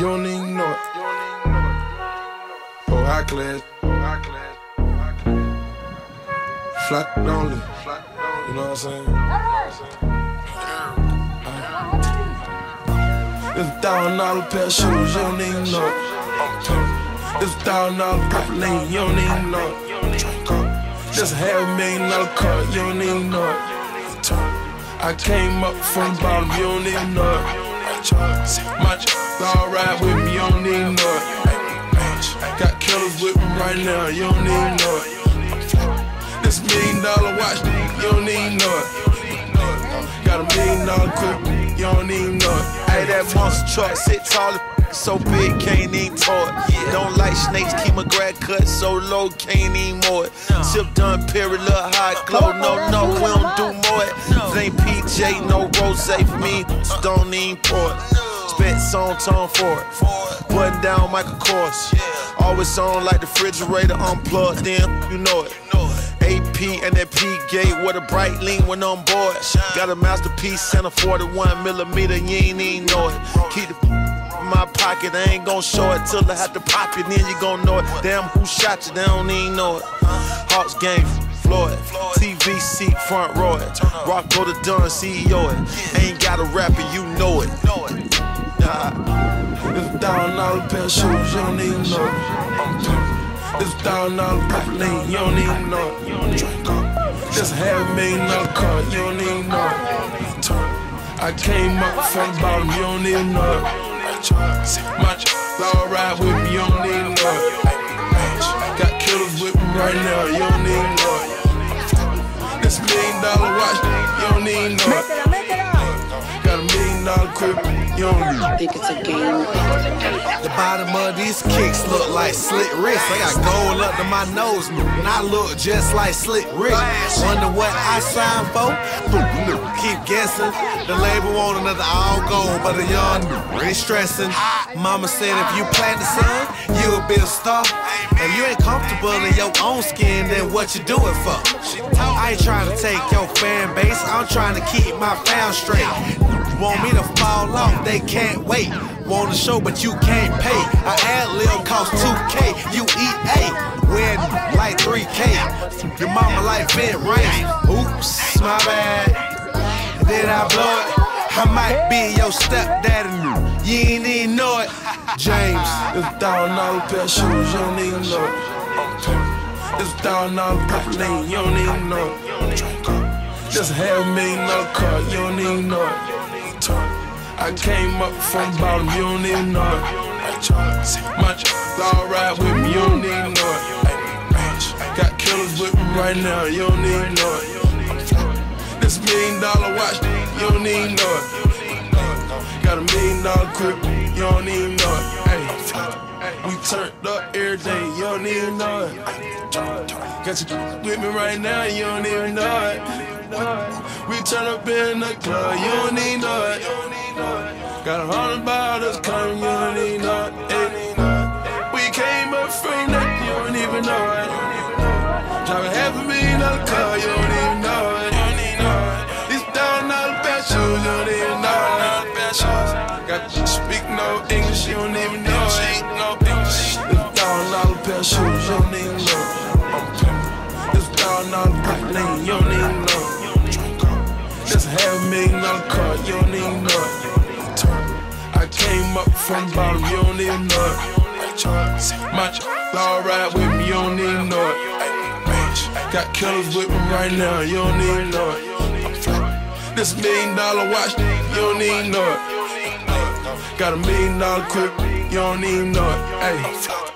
You don't even know it. Oh, high class. Flat only. You know what I'm saying? It's a thousand dollar pair of shoes, you don't even know it. It's a thousand dollar purple lane, you don't even know it. Just a half million dollar car, you don't even know it. I came up from the bottom, you don't even know it. My all ride with me, you don't know it. Got killers with me right now, you don't know it. This million dollar watch, you don't know it. Got a million dollar coupe, you don't know it. Hey, that monster truck sit tall, so big, can't even tow it. Don't like snakes, keep my grad cut so low, can't even mow it. Sip done, period, look hot glow. No, no, we don't do more it. Ain't PJ, no rose for me, so don't even pour it. Spent song tone for it. Button down Michael Kors. Always on like the refrigerator unplugged, then you know it. AP and that P gate with a bright lean when on board. Got a masterpiece and a 41 millimeter, you ain't even know it. Keep the pocket, I ain't gon' show it till I have to pop it, then you gon' know it. Damn, who shot you? They don't even know it. Hawks game, Floyd, TV seat, front row it. Rocko Da Don, CEO it. Ain't got a rapper, you know it. It's a thousand dollar pair of shoes, you don't even know it. It's thousand dollar lane, you don't even know it. Just half million dollar car, you don't even know it. I came up from the bottom, you don't even know it. My all ride with me, you don't know it. Got killers with me right now, you don't know it. This million dollar watch, you don't know it. Got a million dollar coupe, you don't know it. think it's a game. The bottom of these kicks look like slit wrists. I got gold up to my nose, and I look just like slick Rick. Wonder what I signed for? Keep guessing. The label want another all gold, but a young ain't stressing. Mama said if you plant the sun, you'll be a star. If you ain't comfortable in your own skin, then what you doing for? I ain't trying to take your fan base, I'm trying to keep my fans straight. Want me to fall off, they can't wait. Want a show, but you can't pay. A ad lib cost 2K, you eat eight. Win like 3K. Your mama like Vin Race. Oops, my bad. Did I blow it? I might be your stepdaddy. You ain't even know it. James. It's a thousand dollar pair of shoes, you don't even know it. It's a thousand dollar purple lane, you don't even know it. Just a half a million dollar car, you don't even know it. I came up from bottom, you don't even know it. My all ride with me, you don't even know it. Got killers with me right now, you don't even know it. This million dollar watch, you don't even know it. Got a million dollar coupe, you don't even know it. We turned up every day, you don't even know it. Got you with me right now, you don't even know it. We turn up in the club, you don't even know it. Got a hundred bottles coming, you don't know it. We came up from that, you don't even know it. Driving half a million dollar car, you don't even know it. These thousand dollar bad shoes, you don't even know it. Got you speak no English, you don't even know it. This thousand dollar pair of shoes, you don't even know it. This thousand dollar purple lane, you don't even know it. This half a million dollar car, you don't even know it. Up from the bottom, you don't even know it. My all ride with me, you don't even know. Got killers with me right now, you don't even know. This million dollar watch, you don't even know. Got a million dollar coupe, you don't even know.